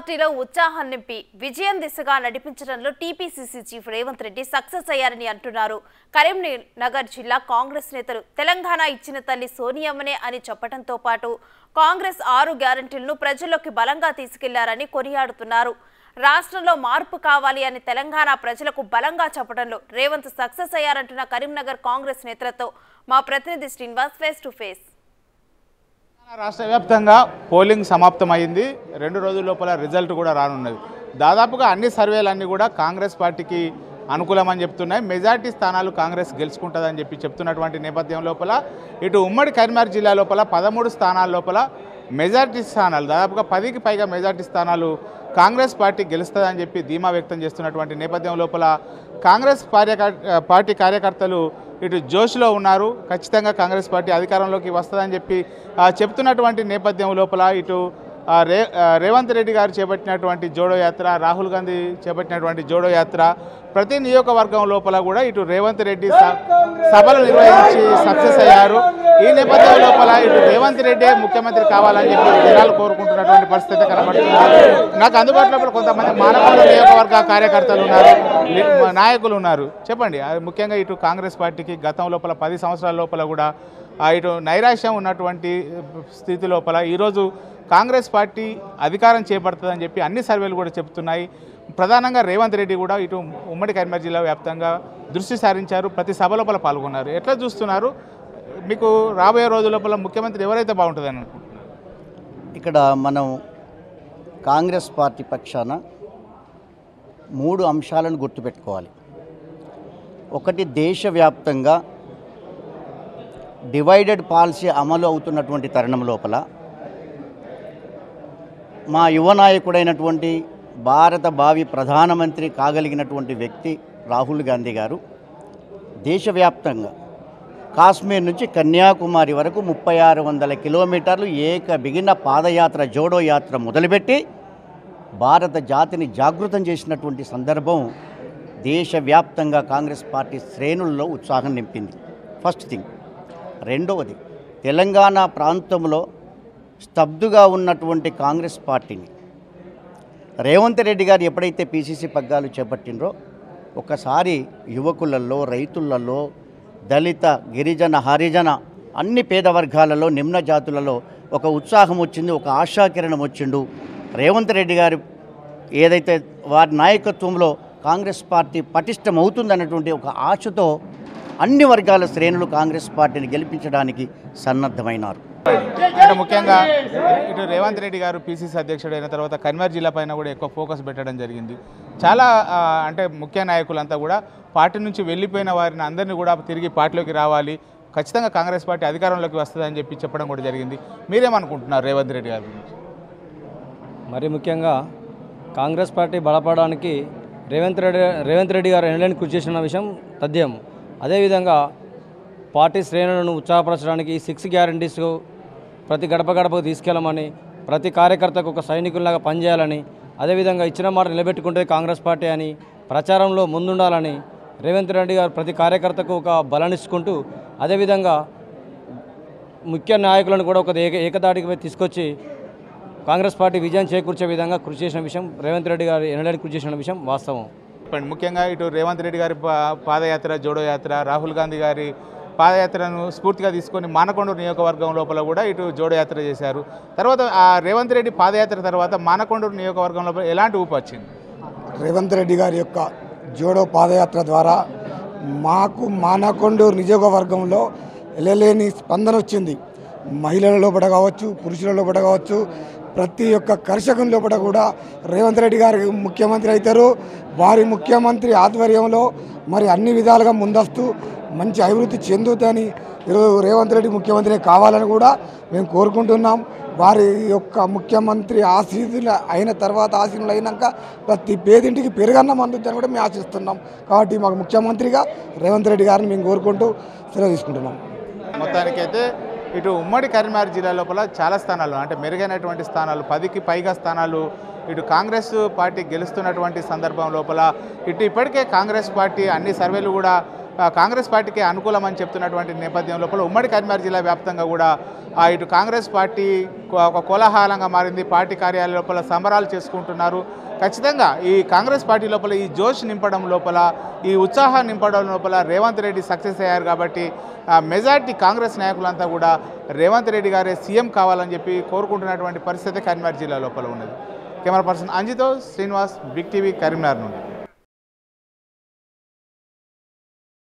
పార్టీలో ఉత్సాహం నింపి విజయం దిశగా నడిపించడంలో TPCC chief Revanth Reddy success అయ్యారని అంటున్నారు. కరీంనగర్ జిల్లా కాంగ్రెస్ నేతలు తెలంగాణ ఇచ్చిన తల్లి సోనియమ్మనే అని చెప్పడంతో పాటు కాంగ్రెస్ ఆరు గ్యారంటీలను ప్రజల్లోకి బలంగా తీసుకెళ్ళారని కొనియాడుతున్నారు. రాష్ట్రంలో మార్పు కావాలి అని తెలంగాణ ప్రజలకు బలంగా చెప్పడంలో రేవంత్ సక్సెస్ అయ్యారంటున్న కరీంనగర్ కాంగ్రెస్ నేతలతో మా ప్రతినిధి శ్రీనివాస్ ఫేస్ టు ఫేస్. రాష్ట్ర వ్యాప్తంగా పోలింగ్ సమాప్తమైంది. రెండు రోజుల లోపల రిజల్ట్ కూడా రానున్నది. దాదాపుగా అన్ని సర్వేలన్నీ కూడా కాంగ్రెస్ పార్టీకి అనుకూలమని చెప్తున్నాయి. మెజార్టీ స్థానాలు కాంగ్రెస్ గెలుచుకుంటుందని చెప్పి చెప్తున్నటువంటి నేపథ్యం లోపల ఇటు ఉమ్మడి కరీంనగర్ జిల్లా లోపల పదమూడు స్థానాల లోపల మెజార్టీ స్థానాలు దాదాపుగా పదికి పైగా మెజార్టీ స్థానాలు కాంగ్రెస్ పార్టీ గెలుస్తుందని చెప్పి ధీమా వ్యక్తం చేస్తున్నటువంటి నేపథ్యం లోపల కాంగ్రెస్ పార్టీ కార్యకర్తలు ఇటు జోష్లో ఉన్నారు. ఖచ్చితంగా కాంగ్రెస్ పార్టీ అధికారంలోకి వస్తుందని చెప్పి చెప్తున్నటువంటి నేపథ్యం లోపల ఇటు రే రేవంత్ రెడ్డి గారు చేపట్టినటువంటి జోడో యాత్ర రాహుల్ గాంధీ చేపట్టినటువంటి జోడో యాత్ర ప్రతి నియోజకవర్గం లోపల కూడా ఇటు రేవంత్ రెడ్డి స- సభలు నిర్వహించి సక్సెస్ అయ్యారు. ఈ నేపథ్యం లోపల ఇటు రేవంత్ రెడ్డి ముఖ్యమంత్రి కావాలని చెప్పి జనాలు కోరుకుంటున్నటువంటి పరిస్థితి కనబడుతుంది. నాకు అందుబాటులో కొంతమంది మానకొండ నియోజకవర్గ కార్యకర్తలు ఉన్నారు నాయకులు ఉన్నారు. చెప్పండి ముఖ్యంగా ఇటు కాంగ్రెస్ పార్టీకి గతం లోపల పది సంవత్సరాల లోపల కూడా ఇటు నైరాశ్యం ఉన్నటువంటి స్థితి లోపల ఈరోజు కాంగ్రెస్ పార్టీ అధికారం చేపడుతుందని చెప్పి అన్ని సర్వేలు కూడా చెప్తున్నాయి. ప్రధానంగా రేవంత్ రెడ్డి కూడా ఇటు ఉమ్మడి కరీంనగర్ జిల్లా వ్యాప్తంగా దృష్టి సారించారు ప్రతి సభ లోపల పాల్గొన్నారు. ఎట్లా చూస్తున్నారు? మీకు రాబోయే రోజు లోపల ముఖ్యమంత్రి ఎవరైతే బాగుంటుందని అనుకుంటున్నారు? ఇక్కడ మనం కాంగ్రెస్ పార్టీ పక్షాన మూడు అంశాలను గుర్తుపెట్టుకోవాలి. ఒకటి దేశవ్యాప్తంగా డివైడెడ్ పాలసీ అమలు అవుతున్నటువంటి తరుణం లోపల మా యువ నాయకుడైనటువంటి భారత భావి ప్రధానమంత్రి కాగలిగినటువంటి వ్యక్తి రాహుల్ గాంధీ గారు దేశవ్యాప్తంగా కాశ్మీర్ నుంచి కన్యాకుమారి వరకు ముప్పై ఆరు వందల కిలోమీటర్లు ఏక బిగిన పాదయాత్ర జోడో యాత్ర మొదలుపెట్టి భారత జాతిని జాగృతం చేసినటువంటి సందర్భం దేశవ్యాప్తంగా కాంగ్రెస్ పార్టీ శ్రేణుల్లో ఉత్సాహం నింపింది. First thing. రెండవది తెలంగాణ ప్రాంతంలో స్తబ్దుగా ఉన్నటువంటి కాంగ్రెస్ పార్టీని రేవంత్ రెడ్డి గారు ఎప్పుడైతే పీసీసీ పగ్గాలు చేపట్టినరో ఒకసారి యువకులలో రైతులలో దళిత గిరిజన హరిజన అన్ని పేద వర్గాలలో నిమ్న జాతులలో ఒక ఉత్సాహం వచ్చింది ఒక ఆశాకిరణం వచ్చిండు. రేవంత్ రెడ్డి గారు ఏదైతే వారి నాయకత్వంలో కాంగ్రెస్ పార్టీ పటిష్టమవుతుందన్నటువంటి ఒక ఆశతో అన్ని వర్గాల శ్రేణులు కాంగ్రెస్ పార్టీని గెలిపించడానికి సన్నద్ధమైనారు. అంటే ముఖ్యంగా ఇటు రేవంత్ రెడ్డి గారు పీసీసీ అధ్యక్షుడు అయిన తర్వాత కన్వర్ జిల్లా పైన కూడా ఎక్కువ ఫోకస్ పెట్టడం జరిగింది. చాలా అంటే ముఖ్య నాయకులంతా కూడా పార్టీ నుంచి వెళ్ళిపోయిన వారిని అందరినీ కూడా తిరిగి పార్టీలోకి రావాలి. ఖచ్చితంగా కాంగ్రెస్ పార్టీ అధికారంలోకి వస్తుందని చెప్పి చెప్పడం కూడా జరిగింది. మీరేమనుకుంటున్నారు రేవంత్ రెడ్డి గారి గురించి? మరి ముఖ్యంగా కాంగ్రెస్ పార్టీ బలపడడానికి రేవంత్ రెడ్డి రేవంత్ రెడ్డి గారు ఎనలేని కృషి చేసిన విషయం తథ్యం అదేవిధంగా పార్టీ శ్రేణులను ఉత్సాహపరచడానికి ఈ సిక్స్ గ్యారంటీస్ ప్రతి గడప గడపకు తీసుకెళ్ళమని ప్రతి కార్యకర్తకు ఒక సైనికుల్లాగా పనిచేయాలని అదేవిధంగా ఇచ్చిన మాట నిలబెట్టుకుంటే కాంగ్రెస్ పార్టీ అని ప్రచారంలో ముందుండాలని రేవంత్ రెడ్డి గారు ప్రతి కార్యకర్తకు ఒక బలాన్నిచ్చుకుంటూ అదేవిధంగా ముఖ్య నాయకులను కూడా ఒక ఏక ఏకదాటికి తీసుకొచ్చి కాంగ్రెస్ పార్టీ విజయం చేకూర్చే విధంగా కృషి చేసిన విషయం రేవంత్ రెడ్డి గారు ఎనలేని కృషి చేసిన విషయం వాస్తవం. ముఖ్యంగా ఇటు రేవంత్ రెడ్డి గారి పా- పాదయాత్ర జోడో యాత్ర రాహుల్ గాంధీ గారి పాదయాత్రను స్ఫూర్తిగా తీసుకొని మానకొండ నియోజకవర్గం లోపల కూడా ఇటు జోడయాత్ర చేశారు. తర్వాత ఆ రేవంత్ రెడ్డి పాదయాత్ర తర్వాత మానకొండూరు నియోజకవర్గం లోపల ఎలాంటి ఊపు వచ్చింది? రేవంత్ రెడ్డి గారి యొక్క జోడో పాదయాత్ర ద్వారా మాకు మానకొండూరు నియోజకవర్గంలో వెళ్ళలేని స్పందన వచ్చింది. మహిళల లోపల కావచ్చు పురుషుల లోపల కావచ్చు ప్రతి ఒక్క కర్షకం లోపల కూడా రేవంత్ రెడ్డి గారు ముఖ్యమంత్రి అవుతారు. వారి ముఖ్యమంత్రి ఆధ్వర్యంలో మరి అన్ని విధాలుగా ముందస్తు మంచి అభివృద్ధి చెందుతుందని ఈరోజు రేవంత్ రెడ్డి ముఖ్యమంత్రి కావాలని కూడా మేము కోరుకుంటున్నాం. వారి యొక్క ముఖ్యమంత్రి ఆశీనులు అయిన తర్వాత ఆశీనులు అయినాక ప్రతి పేదింటికి పెరుగన్నం అందుతుందని కూడా మేము ఆశిస్తున్నాం. కాబట్టి మాకు ముఖ్యమంత్రిగా రేవంత్ రెడ్డి గారిని మేము కోరుకుంటూ సెలవు తీసుకుంటున్నాం. మొత్తానికైతే ఇటు ఉమ్మడి కరీంనగర్ జిల్లా లోపల చాలా స్థానాలు అంటే మెరుగైనటువంటి స్థానాలు పదికి పైగా స్థానాలు ఇటు కాంగ్రెస్ పార్టీ గెలుస్తున్నటువంటి సందర్భం లోపల ఇటు ఇప్పటికే కాంగ్రెస్ పార్టీ అన్ని సర్వేలు కూడా కాంగ్రెస్ పార్టీకి అనుకూలమని చెప్తున్నటువంటి నేపథ్యం లోపల ఉమ్మడి కరీంనగర్ జిల్లా వ్యాప్తంగా కూడా ఇటు కాంగ్రెస్ పార్టీ ఒక కోలాహలంగా మారింది. పార్టీ కార్యాలయ లోపల సంబరాలు చేసుకుంటున్నారు. ఖచ్చితంగా ఈ కాంగ్రెస్ పార్టీ లోపల ఈ జోష్ నింపడం లోపల ఈ ఉత్సాహం నింపడం లోపల రేవంత్ రెడ్డి సక్సెస్ అయ్యారు కాబట్టి మెజార్టీ కాంగ్రెస్ నాయకులంతా కూడా రేవంత్ రెడ్డి గారే సీఎం కావాలని చెప్పి కోరుకుంటున్నటువంటి పరిస్థితి కరీంనగర్ జిల్లా లోపల ఉన్నది. కెమెరా పర్సన్ అంజితో శ్రీనివాస్ బిగ్ టీవీ కరీంనగర్ నుండి.